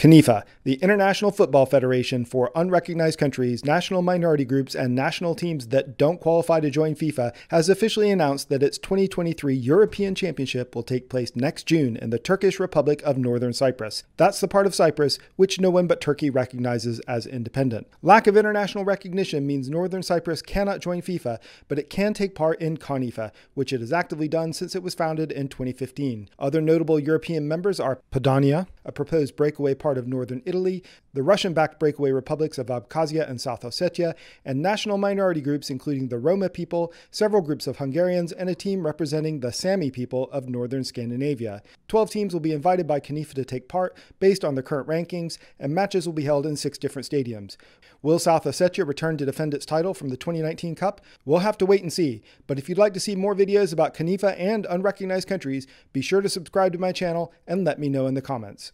CONIFA, the International Football Federation for unrecognized countries, national minority groups, and national teams that don't qualify to join FIFA, has officially announced that its 2023 European Championship will take place next June in the Turkish Republic of Northern Cyprus. That's the part of Cyprus which no one but Turkey recognizes as independent. Lack of international recognition means Northern Cyprus cannot join FIFA, but it can take part in CONIFA, which it has actively done since it was founded in 2015. Other notable European members are Padania, a proposed breakaway part of northern Italy, the Russian backed breakaway republics of Abkhazia and South Ossetia, and national minority groups including the Roma people, several groups of Hungarians, and a team representing the Sami people of northern Scandinavia. Twelve teams will be invited by CONIFA to take part based on their current rankings, and matches will be held in six different stadiums. Will South Ossetia return to defend its title from the 2019 Cup? We'll have to wait and see, but if you'd like to see more videos about CONIFA and unrecognized countries, be sure to subscribe to my channel and let me know in the comments.